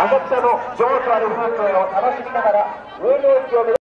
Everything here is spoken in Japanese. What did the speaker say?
浅草の情緒ある風景を楽しみながら上野駅を目